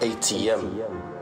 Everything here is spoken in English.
ATM